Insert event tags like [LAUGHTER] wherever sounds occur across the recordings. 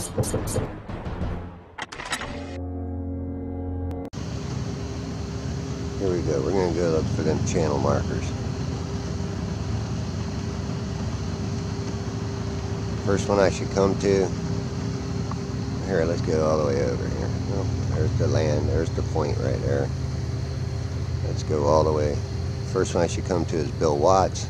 Here we go. We're going to go look for them channel markers. First one I should come to. Here, let's go all the way over here. Oh, there's the land. There's the point right there. Let's go all the way. First one I should come to is Bill Watts.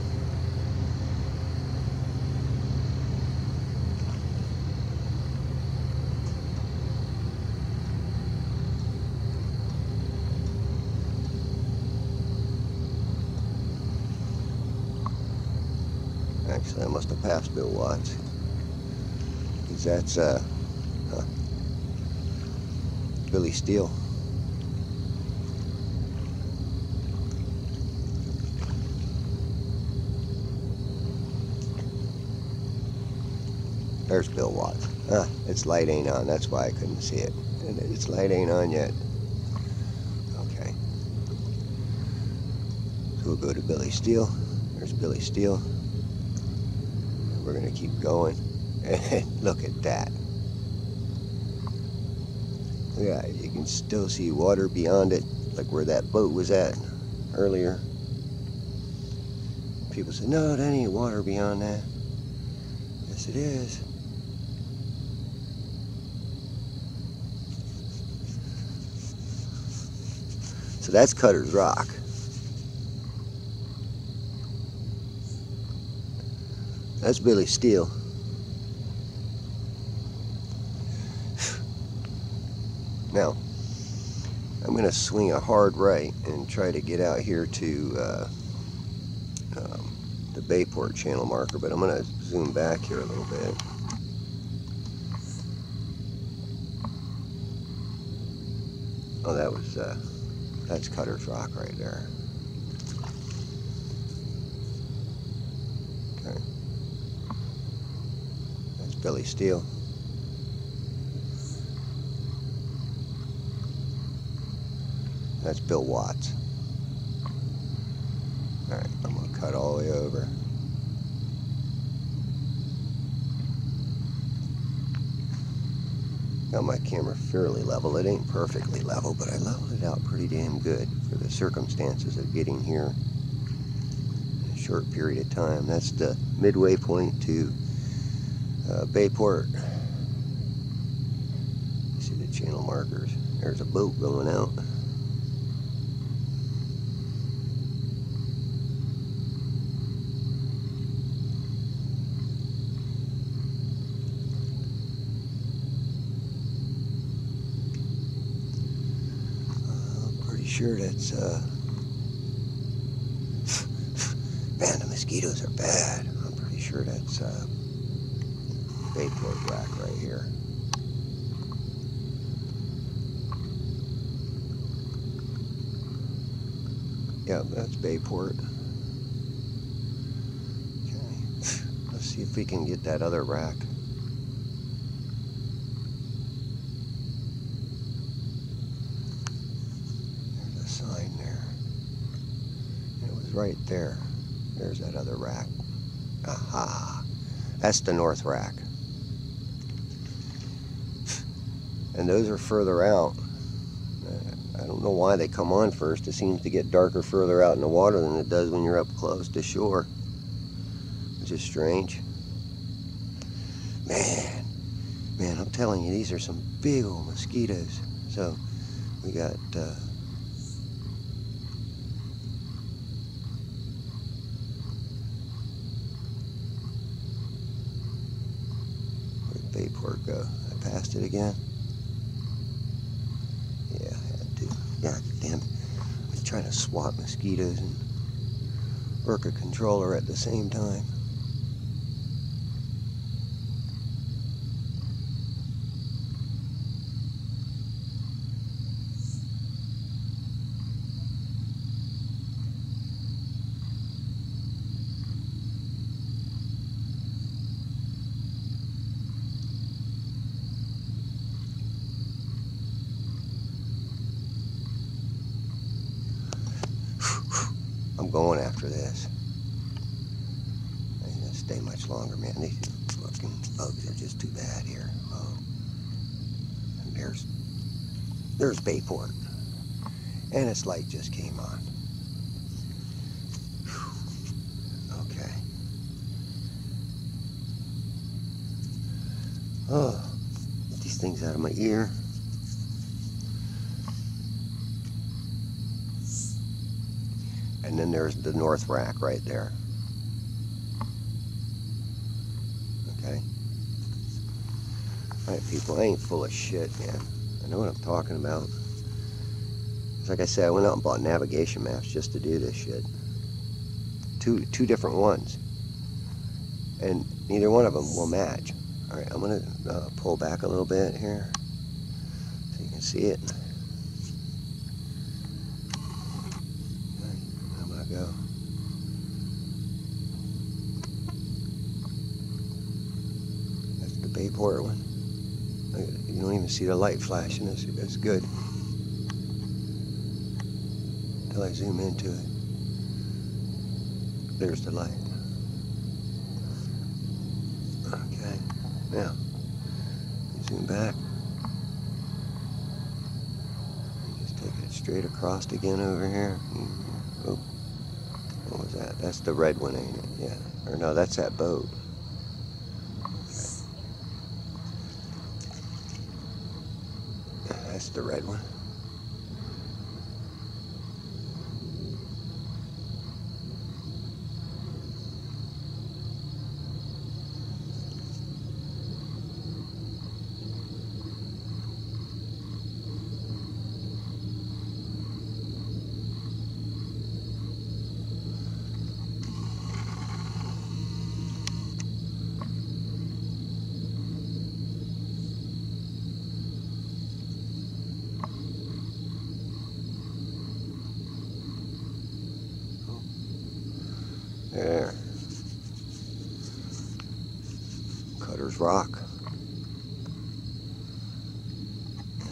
Actually, I must have passed Bill Watts. Because that's uh, Billy Steele. There's Bill Watts. Ah, its light ain't on. That's why I couldn't see it. And its light ain't on yet. Okay. So we'll go to Billy Steele. There's Billy Steele. We're going to keep going. And [LAUGHS] look at that. Yeah, you can still see water beyond it, like where that boat was at earlier. People say, no, that ain't water beyond that. Yes, it is. So that's Cutter's Rock. That's Billy Steele. Now, I'm going to swing a hard right and try to get out here to uh, um, the Bayport channel marker, but I'm going to zoom back here a little bit. Oh, that was, uh, that's Cutter's Rock right there. Okay. That's Billy Steele. That's Bill Watts. Alright, I'm going to cut all the way over. Got my camera fairly level. It ain't perfectly level, but I leveled it out pretty damn good for the circumstances of getting here in a short period of time. That's the midway point to uh, Bayport. See the channel markers. There's a boat going out. Uh, I'm pretty sure that's, uh... [LAUGHS] Man, the mosquitoes are bad. I'm pretty sure that's, uh... Bayport Rack right here. Yeah, that's Bayport. Okay. [LAUGHS] Let's see if we can get that other rack. There's a sign there. It was right there. There's that other rack. Aha! That's the north rack. And those are further out. I don't know why they come on first. It seems to get darker further out in the water than it does when you're up close to shore. Which is strange. Man, man, I'm telling you, these are some big old mosquitoes. So, we got... Uh, Bayport go? I passed it again? Yeah, I had to. God. I'm trying to swat mosquitoes and work a controller at the same time. Going after this. I ain't gonna stay much longer, man. These fucking bugs are just too bad here. Oh. And there's, there's Bayport. And its light just came on. Whew. Okay. Oh, get these things out of my ear. And then there's the north rack right there. Okay. Alright people, I ain't full of shit, man. I know what I'm talking about. Like I said, I went out and bought navigation maps just to do this shit. Two two different ones. And neither one of them will match. Alright, I'm going to uh, pull back a little bit here so you can see it. How about I go? That's the Bayport one. You don't even see the light flashing. That's, that's good. Until I zoom into it. There's the light. Okay. Now, zoom back. Just taking it straight across again over here. Hmm. Was that? That's the red one, ain't it? Yeah. Or no, that's that boat. That's the red one. There. Cutter's Rock.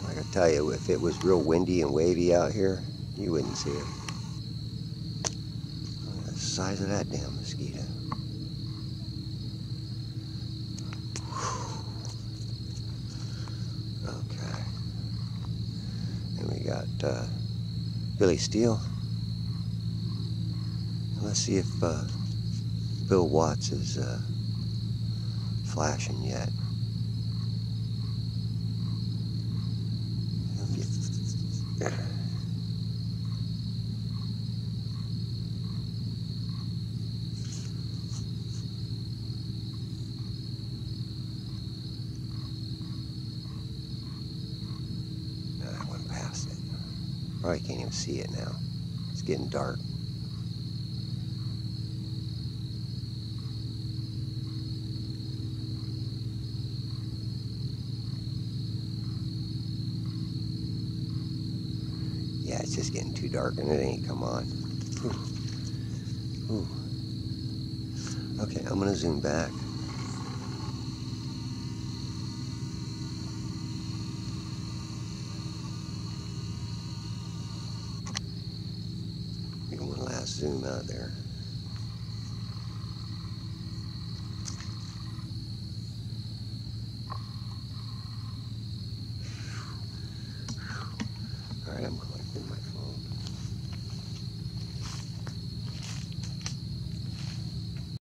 Like I tell you, if it was real windy and wavy out here, you wouldn't see it. Look at the size of that damn mosquito. Okay. And we got uh, Billy Steele. Let's see if uh, Bill Watts is uh, flashing yet. I can't even see it now. It's getting dark. Just getting too dark and it ain't come on. Okay, I'm gonna zoom back.